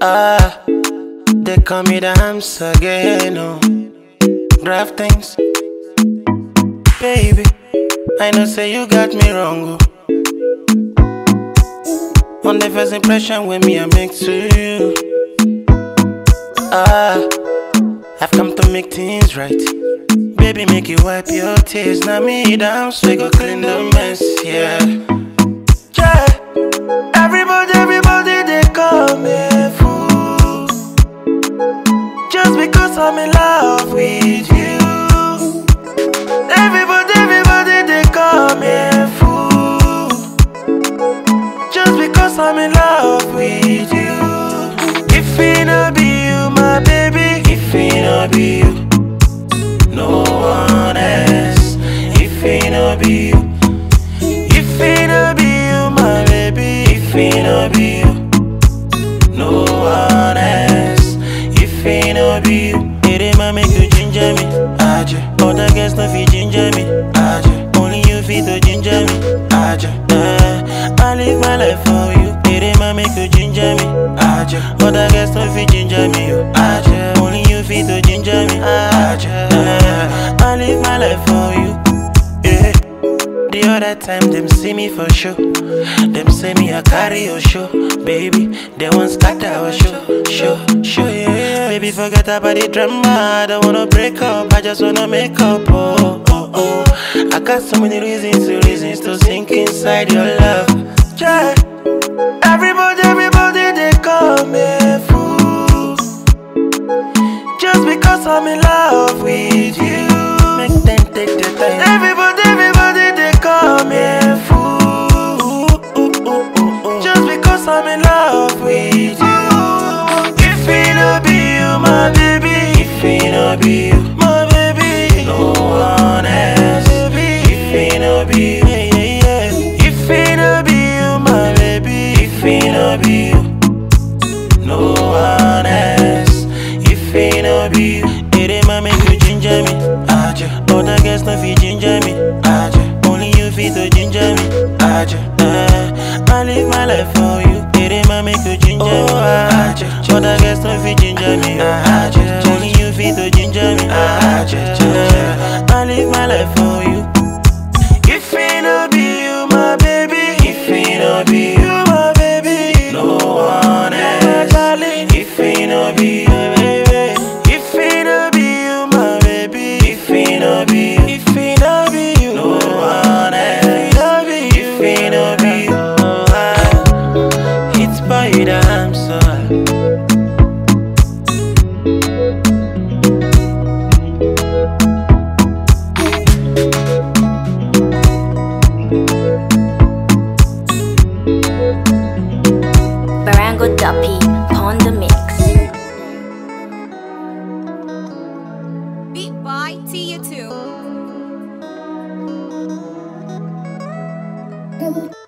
Ah, they call me the hamster again, oh. Grafton, baby. I know say you got me wrong, oh. On the first impression when me I make to you. Ah, I've come to make things right. Baby, make you wipe your tears. Now me down, so we go clean the mess. Yeah. I'm in love with you. Everybody, aja. Other girls no fit ginger me, aja. Only you fit to ginger me, aja. Uh, I live my life for you, it ain't my make you ginger me, aja. Other girls no fit ginger me, aja. Only you fit to ginger me, aja. Uh, I live my life for. The other time them see me for sure. Them say me I carry your show, baby. They want scatter our show, show, show. Yeah, baby, forget about the drama. I don't wanna break up. I just wanna make up. Oh, oh, oh. I got so many reasons, reasons to sink inside your love. Yeah. Everybody, everybody, they call me a fool. Just because I'm in love with you. Make them take their time. Everybody, everybody, be you no one else. If it no be you, it ain't my make you ginger me, aja. Other girls no fit ginger me, aja. Only you fit to ginger me, aja. Uh, I live my life for you, it ain't my make you ginger me, aja. Other girls no fit ginger me, aja. You, baby. If it no be you, my baby. If it no be you, if it no be you, no one else. If it no be you, it's by the answer. Barongo Duppy, by Tia 2.